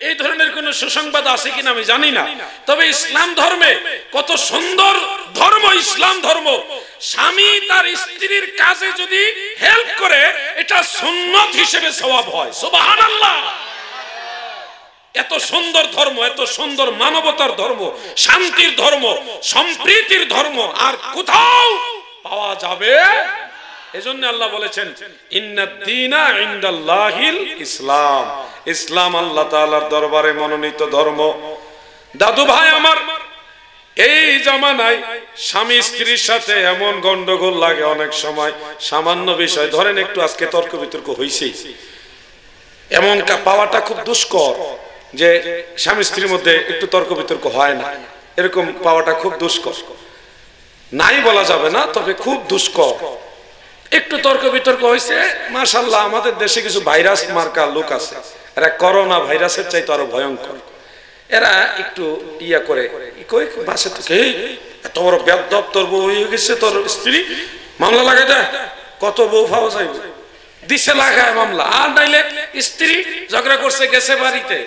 এই ধরনের কোন সুসংবাদ আছে কিনা আমি জানি না। তবে ইসলাম ধর্মে কত সুন্দর ধর্ম, ইসলাম ধর্ম। স্বামী তার স্ত্রীর কাজে যদি হেল্প করে, এটা সুন্নত হিসেবে স্বভাব হয়। সুবহানাল্লাহ! এত সুন্দর ধর্ম, এত সুন্দর মানবতার ধর্ম, শান্তির ধর্ম, সম্প্রীতির ধর্ম, আর কোথাও পাওয়া যাবে? এজন্য আল্লাহ বলেছেন, ইন্নাদ্দীনা ইনদাল্লাহিল ইসলাম। ইসলাম আল্লাহ তাআলার দরবারে মনোনীত ধর্ম। দাদু ভাই আমার, এই জামানায় স্বামী স্ত্রীর সাথে এমন গন্ডগোল লাগে অনেক সময়, সামান্য বিষয়। ধরেন একটু আজকে তর্ক বিতর্ক হইছেই এমন পাওয়াটা খুব দুষ্কর যে স্বামী স্ত্রীর মধ্যে একটু তর্ক বিতর্ক হয় না। এরকম পাওয়াটা খুব দুষ্কর। নাই বলা যাবে না, তবে খুব দুষ্কর। একটু তর্ক বিতর্ক হয়েছে মাশাল্লাহ আমাদের দেশে কিছু ভাইরাস মার্কা লোক আছে। এরা করোনা ভাইরাসের চাইতে আরও ভয়ঙ্কর। এরা একটু ইয়া করে বাসে থেকে "এই, এত বড় বেদব তোর বউ হয়ে গেছে তোর স্ত্রী? মামলা লাগাই দেয় কত বউ পাওয়া যাইব দিছে লাগায় মামলা। আর নাইলে স্ত্রী ঝগড়া করছে গেছে বাড়িতে।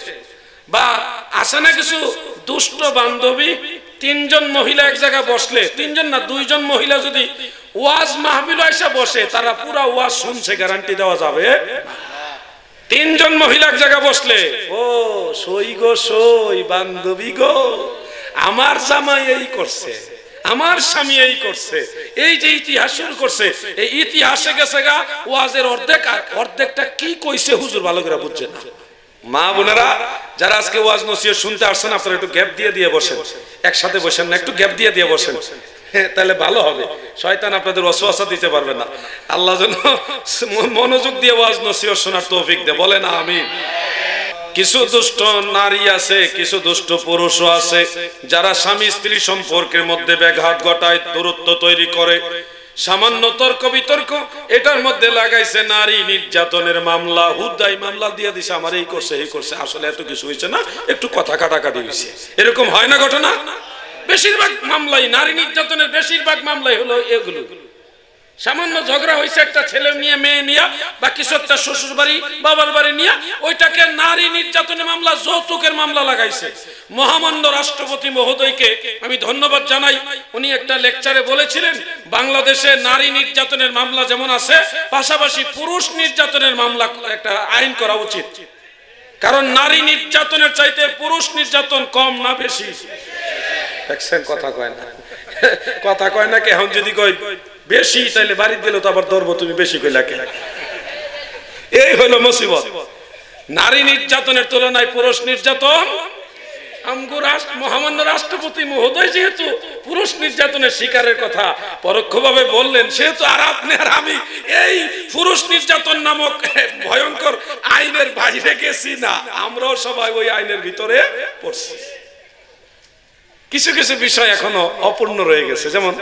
বা আছে না কিছু? দুষ্ট বান্ধবী তিনজন মহিলা এক জায়গায় বসলে তিনজন না দুইজন মহিলা যদি ওয়াজ মাহবিল এসে বসে তারা পুরা ওয়াজ শুনছে গ্যারান্টি দেওয়া যাবে। তিনজন মহিলা এক জায়গায় বসলে, ও, সই গো, সই, বান্ধবী গো, আমার জামাই এই করছে, আমার স্বামী এই করছে, এই যে ইতিহাস শুরু করছে, এই ইতিহাসে গেছে গা, ওয়াজের অর্ধেক, আর অর্ধেকটা কি কইছে হুজুর ভালো করে বুঝছে না। মা বোনেরা, যারা আজকে ওয়াজ নসিহত শুনতে আসছেন, আপনারা একটু গ্যাপ দিয়ে দিয়ে বসেন, একসাথে বসেন না, একটু গ্যাপ দিয়ে দিয়ে বসেন। তাহলে ভালো হবে। শয়তান আপনাদের অসুয়াশা দিতে পারবে না। আল্লাহ যেন মনোযোগ দিয়ে ওয়াজ, নসিহত শোনার তৌফিক দে বলে না আমি কিছু দুষ্ট নারী আছে, কিছু দুষ্ট পুরুষও আছে, যারা স্বামী স্ত্রী সম্পর্কের মধ্যে ব্যাঘাত ঘটায়, দূরত্ব তৈরি করে। সামান্য তর্ক বিতর্ক, এটার মধ্যে লাগাইছে নারী নির্যাতনের মামলা। হুদাই মামলা দিয়ে দিছে, আমার এই করছে এই করছে। আসলে এত কিছু হয়েছে না, একটু কথা কাটাকাটি হয়েছে। এরকম হয় না ঘটনা? বেশিরভাগ মামলাই, নারী নির্যাতনের বেশিরভাগ মামলাই হলো এগুলো। সামান্য ঝগড়া হয়েছে একটা ছেলে নিয়ে, মেয়ে নিয়ে বা একটা শ্বশুর বাড়ি, বাবার বাড়ি নিয়ে, ওইটাকে নারী নির্যাতনের মামলা, যৌতুকের মামলা লাগাইছে। মহামান্য রাষ্ট্রপতি মহোদয়কে আমি ধন্যবাদ জানাই। উনি একটা লেকচারে বলেছিলেন, বাংলাদেশে নারী নির্যাতনের মামলা যেমন আছে, পাশাপাশি পুরুষ নির্যাতনের মামলা একটা আইন করা উচিত। কারণ নারী নির্যাতনের চাইতে পুরুষ নির্যাতন কম না বেশি। কথা কয় না। কথা কয় না কে? এখন যদি কই বেশি, তাইলে বাড়ি দিলে তো আবার ধরবো, তুমি বেশি কইলা কে? এই হলো মুসিবত। নারী নির্যাতনের তুলনায় পুরুষ নির্যাতন মহামান্য রাষ্ট্রপতি মহোদয় যেহেতু পুরুষ নির্যাতনের শিকারের কথা পরোক্ষভাবে বললেন, সেহেতু আর আপনি আর আমি এই পুরুষ নির্যাতন নামক ভয়ঙ্কর আইনের বাইরে গেছি না। আমরাও সবাই ওই আইনের ভিতরে পড়ছি। কিছু কিছু বিষয় এখনও অপূর্ণ রয়ে গেছে। যেমন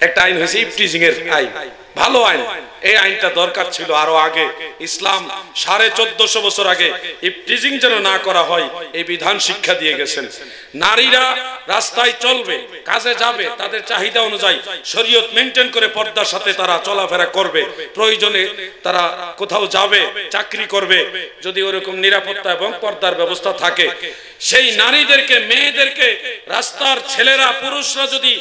একটা আইন হয়েছে ইফটিজিং এর আইন। ভালো আইন। এই আইনটা দরকার ছিল আরও আগে। ইসলাম সাড়ে চোদ্দশো বছর আগে ইফটিজিং যেন না করা হয়, এই বিধান শিক্ষা দিয়ে গেছেন। নারীরা রাস্তায় চলবে, কাজে যাবে, তাদের চাহিদা অনুযায়ী শরীয়ত মেনটেন করে পর্দার সাথে তারা চলাফেরা করবে। প্রয়োজনে তারা কোথাও যাবে, চাকরি করবে, যদি ওরকম নিরাপত্তা এবং পর্দার ব্যবস্থা থাকে। সেই নারীদেরকে, মেয়েদেরকে রাস্তার ছেলেরা, পুরুষরা যদি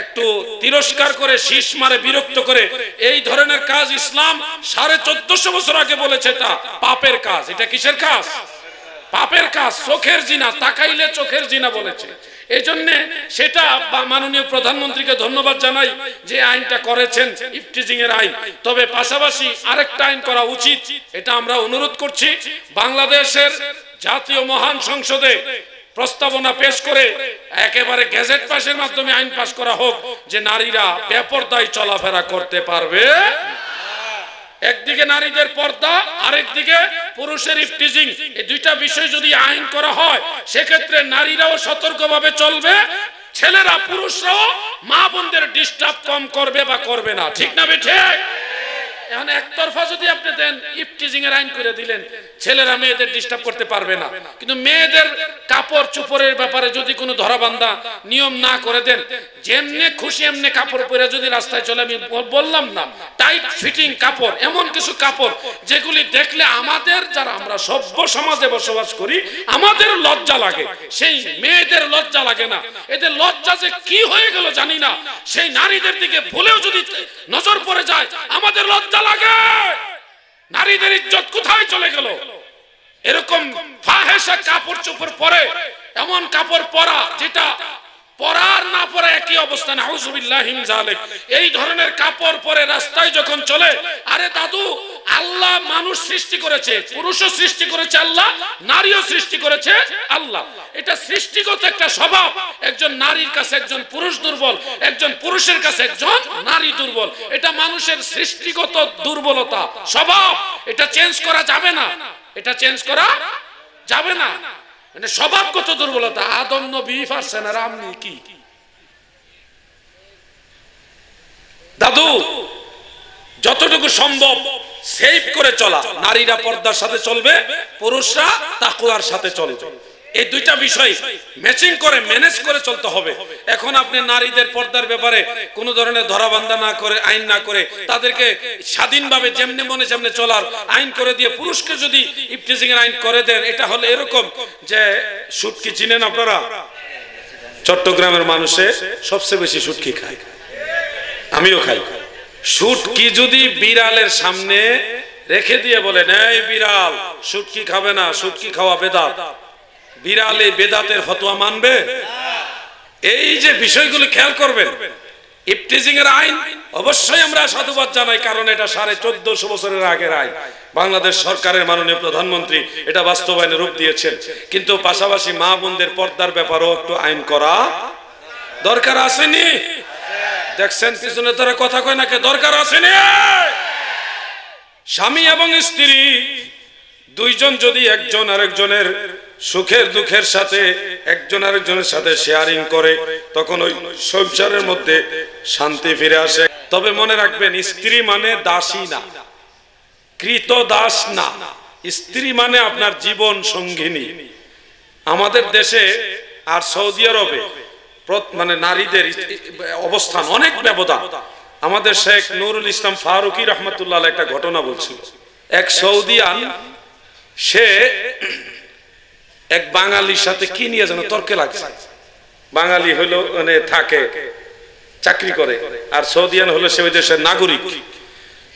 একটু তিরস্কার করে শীষ মারে, বিরক্ত করে। এই ধরনের কাজ ইসলাম সাড়ে চোদ্দশো বছর আগে বলেছে এটা। পাপের কাজ। এটা কিসের কাজ? পাপের কাজ। চোখের জিনা, তাকাইলে চোখের জিনা বলেছে। এই জন্য সেটা মাননীয় প্রধানমন্ত্রীকে ধন্যবাদ জানাই যে আইনটা করেছেন ইফটিজিং এর আইন। তবে পাশাপাশি আরেকটা আইন করা উচিত, এটা আমরা অনুরোধ করছি। বাংলাদেশের জাতীয় মহান সংসদে প্রস্তাবনা পেশ করে একেবারে গেজেট পাসের মাধ্যমে আইন পাশ করা হোক যে নারীরা বেপরদায় চলাফেরা করতে পারবে। একদিকে নারীদের পর্দা, আরেকদিকে পুরুষের ইফটিজিং এই দুইটা বিষয় যদি আইন করা হয়, সেক্ষেত্রে নারীরাও সতর্কভাবে চলবে, ছেলেরা পুরুষরাও মা বোনদের ডিস্টার্ব কম করবে বা করবে না। ঠিক না বে ঠিক? এখন একতরফা যদি আপনি দেন, ইফটিজিং এর আইন করে দিলেন, ছেলেরা মেয়েদের ডিস্টার্ব করতে পারবে না। কিন্তু মেয়েদের কাপড় চুপড়ের ব্যাপারে যদি কোনো ধরাবান্ধা নিয়ম না করে দেন, যেমনে খুশি এমনি কাপড় পরে যদি রাস্তায় চলে, আমি বললাম না টাইট ফিটিং কাপড়, এমন কিছু কাপড় যেগুলি দেখলে আমাদের যারা আমরা সভ্য সমাজে বসবাস করি, আমাদের লজ্জা লাগে। সেই মেয়েদের লজ্জা লাগে না। এদের লজ্জা যে কি হয়ে গেল জানি না। সেই নারীদের দিকে ভুলেও যদি নজর পড়ে যায়, আমাদের লজ্জা লাগে। নারীদের ইজ্জত কোথায় চলে গেল? এরকম ফাহেসা কাপড় চোপড় পরে, এমন কাপড় পরা, যেটা পরার না পরা একই অবস্থা। নাউজুবিল্লাহ জালেক এই ধরনের কাপড় পরে রাস্তায় যখন চলে, আরে দাদু আল্লাহ মানুষ সৃষ্টি করেছে, পুরুষও সৃষ্টি করেছে আল্লাহ, নারীও সৃষ্টি করেছে আল্লাহ। এটা সৃষ্টিগত একটা স্বভাব। একজন নারীর কাছে একজন পুরুষ দুর্বল, একজন পুরুষের কাছে একজন নারী দুর্বল। এটা মানুষের সৃষ্টিগত দুর্বলতা, স্বভাব। এটা চেঞ্জ করা যাবে না। এটা চেঞ্জ করা যাবে না। মানে স্বভাবগত দুর্বলতা। আদম নবী পারছেন আর আপনি কি? দাদু, যতটুকু সম্ভব সেভ করে চলা। নারীরা পর্দার সাথে চলবে, পুরুষরা তাকুয়ার সাথে চলবে। এই দুইটা বিষয় ম্যাচিং করে ম্যানেজ করে চলতে হবে। এখন আপনি নারীদের পর্দার ব্যাপারে কোন ধরনের ধরাবান্ধা না করে, আইন না করে, তাদেরকে স্বাধীনভাবে যেমনি মনে যেমনি চলার আইন করে দিয়ে পুরুষকে যদি ইফটিজিং এর আইন করে দেন, এটা হলো এরকম যে সুটকি চিনেন আপনারা? চট্টগ্রামের মানুষে সবচেয়ে বেশি সুটকি খায়। আমিও খাই। শুটকি যদি বিড়ালের সামনে রেখে দিয়ে বলেন এই বিড়াল শুটকি খাবে না শুটকি খাওয়া বেদাত। বিড়াল এই বেদাতের ফতোয়া মানবে? এই যে বিষয়গুলো খেয়াল করবেন অবশ্যই আমরা সাধুবাদ জানাই, কারণ এটা সাড়ে চোদ্দশো বছরের আগের বাংলাদেশ সরকারের মাননীয় প্রধানমন্ত্রী এটা বাস্তবায়নে রূপ দিয়েছেন। কিন্তু পাশাপাশি মা বোনদের পর্দার ব্যাপারেও একটু আইন করা দরকার আসেনি। দেখছেন, পিছনে তারা কথা কয় নাকি দরকার আসেনি স্বামী এবং স্ত্রী, দুইজন যদি একজন আরেকজনের সুখের দুঃখের সাথে একজন আরেকজনের সাথে শেয়ারিং করে, তখন ওই সংসারের মধ্যে শান্তি ফিরে আসে। তবে মনে রাখবেন, স্ত্রী মানে দাসী না, কৃত দাস না। স্ত্রী মানে আপনার জীবন সঙ্গিনী। আমাদের দেশে আর সৌদি আরবে মানে নারীদের অবস্থান অনেক ব্যবধান। আমাদের শেখ নুরুল ইসলাম ফারুকি রহমতুল্লাহ একটা ঘটনা বলছিল। এক সৌদিয়ান, সে এক বাঙালির সাথে কি নিয়ে যেন তর্কে লাগছে। বাঙালি হলো মানে থাকে, চাকরি করে, আর সৌদিয়ান হলো সে ওই দেশের নাগরিক।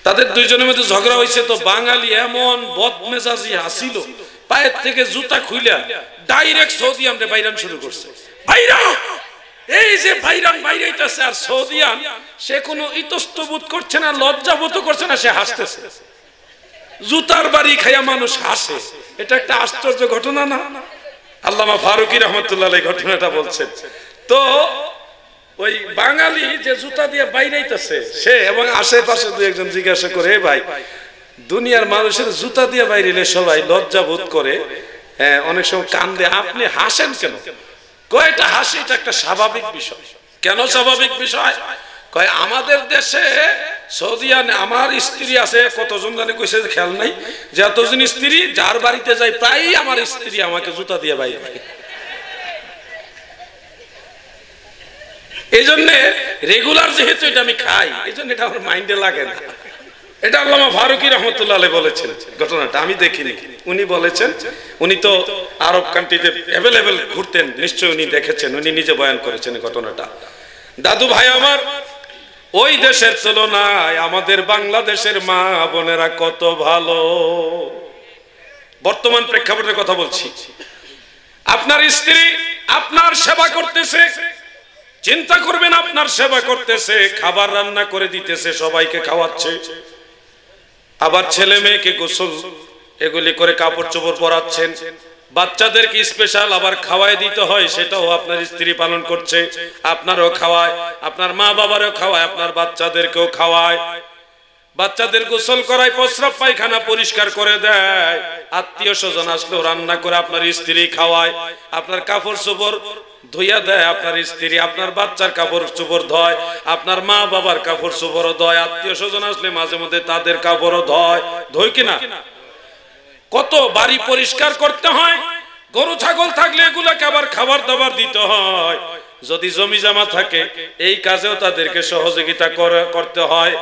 তাদের দুইজনের মধ্যে ঝগড়া হয়েছে, তো বাঙালি এমন বদমেজাজি হাসিল, পায়ের থেকে জুতা খুইলা ডাইরেক্ট সৌদিয়ান রে বাইরান শুরু করছে। বাইরা এই যে বাইরান বাইরাইতেছে আর সৌদিয়ান, সে কোনো ইতস্ত বোধ করছে না লজ্জা বোধ করছে না, সে হাসতেছে। জুতার বাড়ি খাইয়া মানুষ হাসে। এটা একটা আশ্চর্য ঘটনা না? আল্লামা ফারুকি রহমতুল্লাহ ঘটনাটা বলছেন। তো ওই বাঙালি যে জুতা দিয়ে বাইরেইতেছে, সে এবং আশেপাশে দু একজন জিজ্ঞাসা করে "এ ভাই, দুনিয়ার মানুষের জুতা দিয়ে বাইরেলে সবাই লজ্জা বোধ করে? হ্যাঁ অনেক সময় কান্দে, আপনি হাসেন কেন? কয়টা হাসি এটা একটা স্বাভাবিক বিষয়। কেন স্বাভাবিক বিষয়? কয়, আমাদের দেশে সৌদিয়ান আমার স্ত্রী আছে, কতজন জানে কইছে খেয়াল নাই, যে এতজন স্ত্রী যার বাড়িতে যাই প্রায়ই আমার স্ত্রী আমাকে জুতা দিয়ে বাইরে এই জন্য রেগুলার যেহেতু এটা আমি খাই এই জন্য এটা আমার মাইন্ডে লাগে না। এটা আল্লামা ফারুকি রহমতুল্লাহ বলেছেন। ঘটনাটা আমি দেখিনি। উনি বলেছেন, উনি তো আরব কান্ট্রিতে অ্যাভেলেবেল ঘুরতেন, নিশ্চয়ই উনি দেখেছেন, উনি নিজে বয়ান করেছেন ঘটনাটা। দাদু ভাই আমার, ওই দেশের তুলনায় আমাদের বাংলাদেশের মা বোনেরা কত ভালো। বর্তমান প্রেক্ষাপটের কথা বলছি। আপনার স্ত্রী আপনার সেবা করতেছে, চিন্তা করবেন আপনার সেবা করতেছে, খাবার রান্না করে দিতেছে, সবাইকে খাওয়াচ্ছে। আবার ছেলে মেয়েকে গোসল, এগুলি করে কাপড় চোপড় পরাচ্ছেন। বাচ্চাদেরকে স্পেশাল আবার খাওয়াই দিতে হয়, সেটাও আপনার স্ত্রী পালন করছে। আপনারও খাওয়ায়, আপনার মা বাবারও খাওয়ায়, আপনার বাচ্চাদেরকেও খাওয়ায়। বাচ্চাদের গোসল করায় প্রস্রাব পায়খানা পরিষ্কার করে দেয়। আত্মীয় স্বজন আসলেও রান্না করে আপনার স্ত্রী খাওয়ায়, আপনার কাপড় চোপড় ধুইয়া দেয় আপনার স্ত্রী, আপনার বাচ্চার কাপড় চোপড় ধয়, আপনার মা বাবার কাপড় চোপড়ও ধয়, আত্মীয় স্বজন আসলে মাঝে মধ্যে তাদের কাপড়ও ধয়। ধয় কিনা? কত বাড়ি পরিষ্কার করতে হয়, গরু, ছাগল থাকলে এগুলাকে আবার খাবার দাবার দিতে হয়। যদি জমি জমা থাকে, এই কাজেও তাদেরকে সহযোগিতা করতে হয়।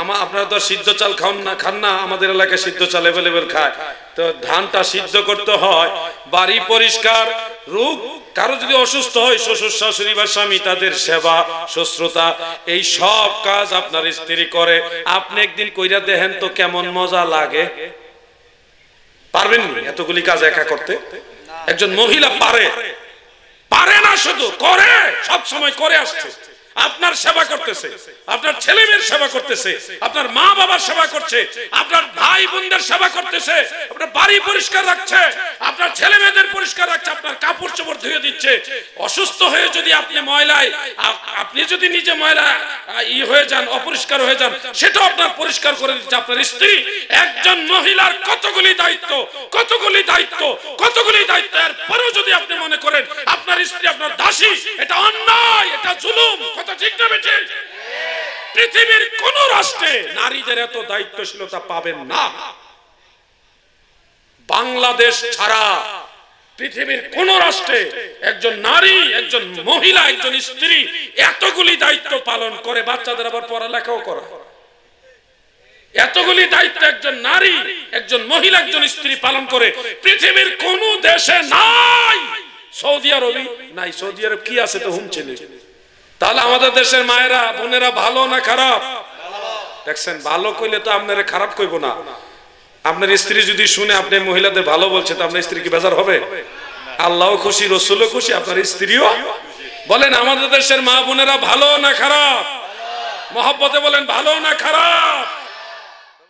আমা আপনারা তো সিদ্ধ চাল খান না খান না, আমাদের এলাকায় সিদ্ধ চাল অ্যাভেলেবেল খায়। তো ধানটা সিদ্ধ করতে হয়, বাড়ি পরিষ্কার, রোগ কারও যদি অসুস্থ হয়, শ্বশুর শাশুড়ি বা স্বামী, তাদের সেবা শুশ্রূষা এই সব কাজ আপনার স্ত্রী করে। আপনি একদিন কইরা দেখেন তো কেমন মজা লাগে। পারবেন এতগুলি কাজ একা করতে? একজন মহিলা পারে। পারে না শুধু করে সব সময় করে আসছে। আপনার সেবা করতেছে, আপনার ছেলে মেয়ের সেবা করতেছে, আপনার মা বাবার সেবা করছে, আপনার ভাই বোনদের সেবা করতেছে, আপনার বাড়ি পরিষ্কার রাখছে, আপনার ছেলে মেয়েদের পরিষ্কার রাখছে, আপনার কাপড় চোপড় ধুয়ে দিচ্ছে। অসুস্থ হয়ে যদি আপনি ময়লায় আপনি যদি নিজে ময়লা ই হয়ে যান, অপরিষ্কার হয়ে যান, সেটাও আপনার পরিষ্কার করে দিচ্ছে। আপনার স্ত্রী একজন মহিলার কতগুলি দায়িত্ব কতগুলি দায়িত্ব কতগুলি দায়িত্ব, এরপরেও যদি আপনি মনে করেন, আপনার স্ত্রী, আপনার দাসী, এটা অন্যায়, এটা জুলুম কথা ঠিক না বেঠিক পৃথিবীর কোন রাষ্ট্রে নারীদের এত দায়িত্বশীলতা পাবেন না। বাংলাদেশ ছাড়া পৃথিবীর কোন রাষ্ট্রে একজন নারী, একজন মহিলা, একজন স্ত্রী এতগুলি দায়িত্ব পালন করে, বাচ্চাদের আবার পড়ালেখাও করা। এতগুলি দায়িত্ব একজন নারী, একজন মহিলা, একজন স্ত্রী পালন করে পৃথিবীর কোন দেশে নাই। সৌদি আরবি নাই, সৌদি আরব কি আছে তো হুম ছেলে তাহলে আমাদের দেশের মায়েরা, বোনেরা ভালো না খারাপ? দেখছেন, ভালো কইলে তো আপনার খারাপ কইব না। আপনার স্ত্রী যদি শুনে আপনি মহিলাদের ভালো বলছে, তো আপনার স্ত্রী কি বেজার হবে? আল্লাহ খুশি, রসুলও খুশি, আপনার স্ত্রীও? বলেন, আমাদের দেশের মা বোনেরা ভালো না খারাপ? মহাব্বতে বলেন, ভালো না খারাপ?